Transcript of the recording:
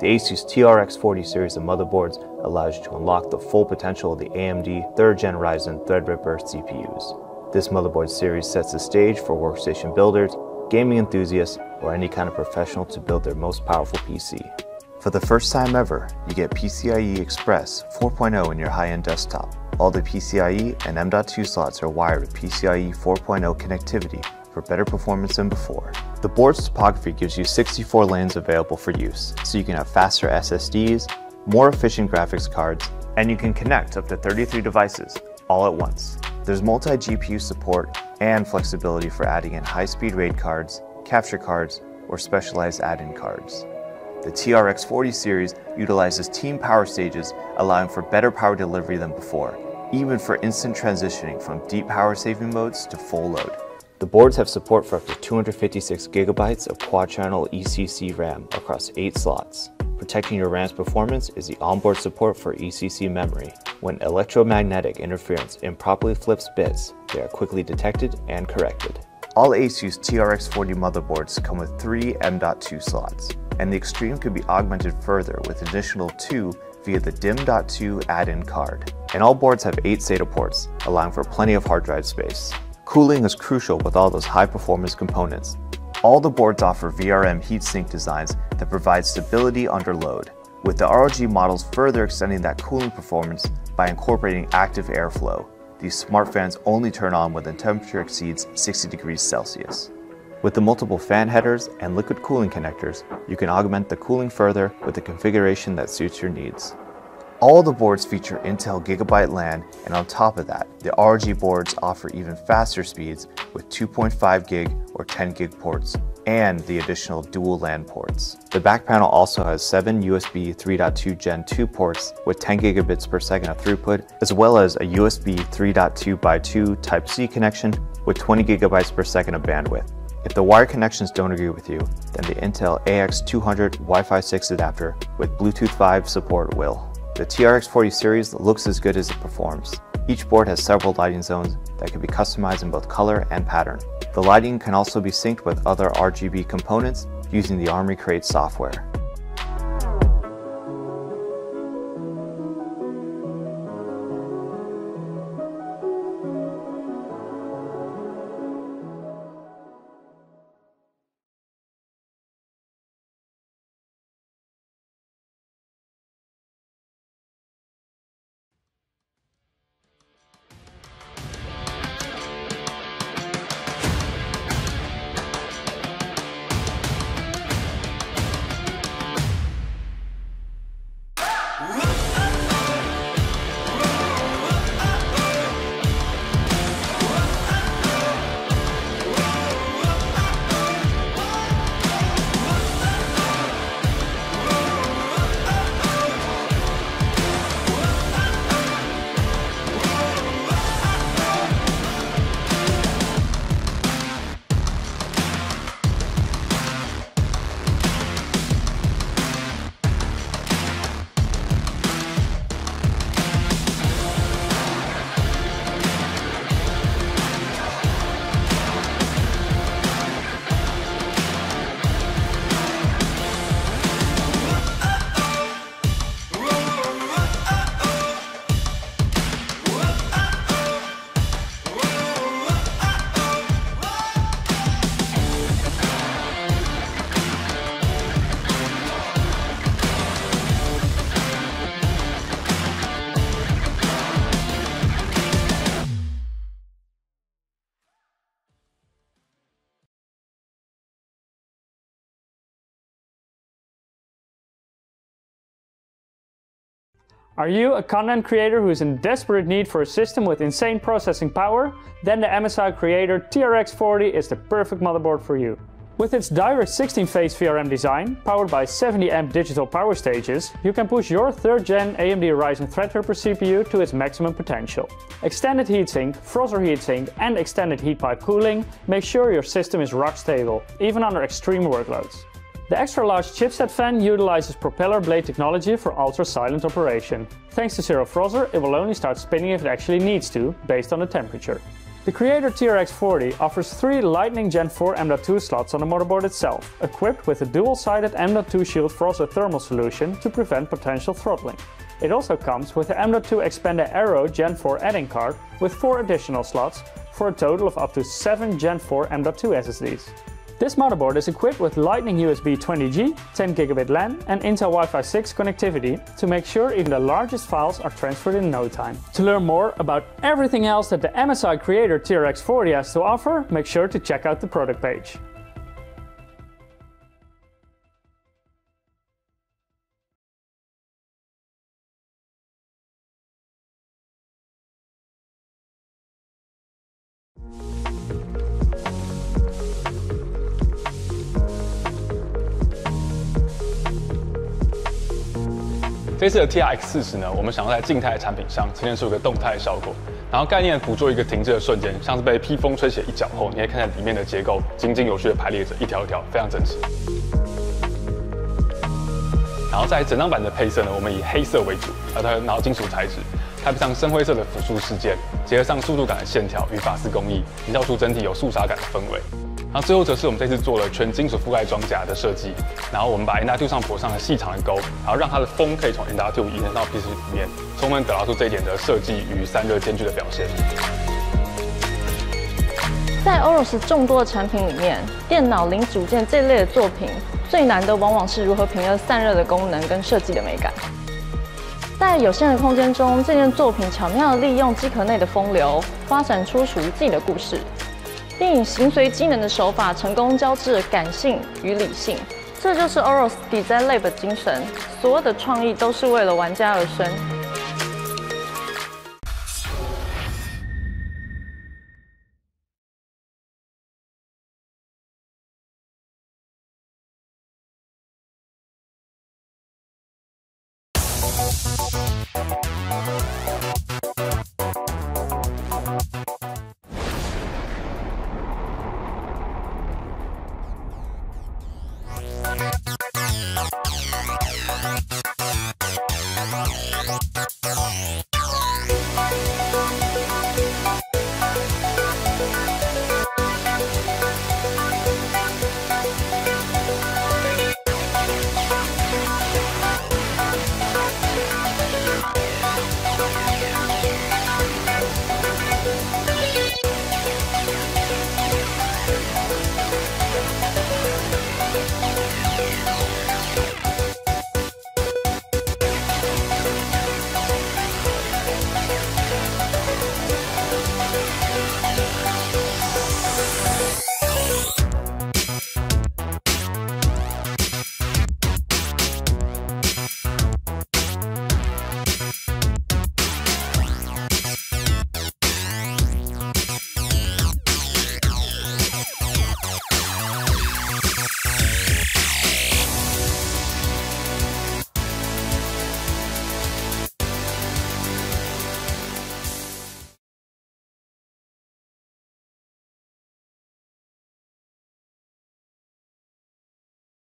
The Asus TRX 40 series of motherboards allows you to unlock the full potential of the AMD 3rd Gen Ryzen Threadripper CPUs. This motherboard series sets the stage for workstation builders, gaming enthusiasts, or any kind of professional to build their most powerful PC. For the first time ever, you get PCIe Express 4.0 in your high-end desktop. All the PCIe and M.2 slots are wired with PCIe 4.0 connectivity for better performance than before. The board's topography gives you 64 lanes available for use, so you can have faster SSDs, more efficient graphics cards, and you can connect up to 33 devices all at once. There's multi-GPU support and flexibility for adding in high-speed RAID cards, capture cards, or specialized add-in cards. The TRX 40 series utilizes team power stages, allowing for better power delivery than before, even for instant transitioning from deep power saving modes to full load. The boards have support for up to 256 gigabytes of quad-channel ECC RAM across 8 slots. Protecting your RAM's performance is the onboard support for ECC memory. When electromagnetic interference improperly flips bits, they are quickly detected and corrected. All Asus TRX 40 motherboards come with three M.2 slots, and the Extreme can be augmented further with additional two via the DIMM.2 add-in card. And all boards have 8 SATA ports, allowing for plenty of hard drive space. Cooling is crucial with all those high-performance components. All the boards offer VRM heatsink designs that provide stability under load, with the ROG models further extending that cooling performance by incorporating active airflow. These smart fans only turn on when the temperature exceeds 60 degrees Celsius. With the multiple fan headers and liquid cooling connectors, you can augment the cooling further with a configuration that suits your needs. All the boards feature Intel Gigabit LAN, and on top of that, the ROG boards offer even faster speeds with 2.5 gig or 10 gig ports, and the additional dual LAN ports. The back panel also has 7 USB 3.2 Gen 2 ports with 10 gigabits per second of throughput, as well as a USB 3.2 by 2 Type-C connection with 20 gigabytes per second of bandwidth. If the wire connections don't agree with you, then the Intel AX200 Wi-Fi 6 adapter with Bluetooth 5 support will. The TRX 40 series looks as good as it performs. Each board has several lighting zones that can be customized in both color and pattern. The lighting can also be synced with other RGB components using the Armoury Crate software. Are you a content creator who is in desperate need for a system with insane processing power? Then the MSI Creator TRX40 is the perfect motherboard for you. With its direct 16-phase VRM design, powered by 70 amp digital power stages, you can push your 3rd gen AMD Ryzen Threadripper CPU to its maximum potential. Extended heatsink, Frozr heatsink and extended heat pipe cooling make sure your system is rock stable, even under extreme workloads. The extra large chipset fan utilizes propeller blade technology for ultra silent operation. Thanks to Zero Frozr, it will only start spinning if it actually needs to, based on the temperature. The Creator TRX40 offers three Lightning Gen 4 M.2 slots on the motherboard itself, equipped with a dual-sided M.2 shield Frozr thermal solution to prevent potential throttling. It also comes with the M.2 Xpander Aero Gen 4 adding card with four additional slots for a total of up to 7 Gen 4 M.2 SSDs. This motherboard is equipped with Lightning USB 20G, 10GB LAN and Intel Wi-Fi 6 connectivity to make sure even the largest files are transferred in no time. To learn more about everything else that the MSI Creator TRX40 has to offer, make sure to check out the product page. 这次的 TRX 四十呢，我们想要在静态产品上呈现出一个动态效果，然后概念捕捉一个停滞的瞬间，像是被披风吹起一角后，你可以看见里面的结构井井有序的排列着，一条一条，非常整齐。然后在整张板的配色呢，我们以黑色为主，而它然后金属材质，搭配上深灰色的辅助饰件，结合上速度感的线条与法丝工艺，营造出整体有肃杀感的氛围。然后最后则是我们这次做了全金属覆盖装甲的设计，然后我们把 Enda Two 上补上了细长的钩，然后让它的风可以从 Enda Two 延伸到 PC 里面，充分得到出这一点的设计与散热兼具的表现。在 Oros 众多的产品里面，电脑零组件这类的作品最难的往往是如何平衡散热的功能跟设计的美感。在有限的空间中，这件作品巧妙地利用机壳内的风流，发展出属于自己的故事。并以形随机能的手法，成功交织了感性与理性。这就是 Oros Design Lab 的精神，所有的创意都是为了玩家而生。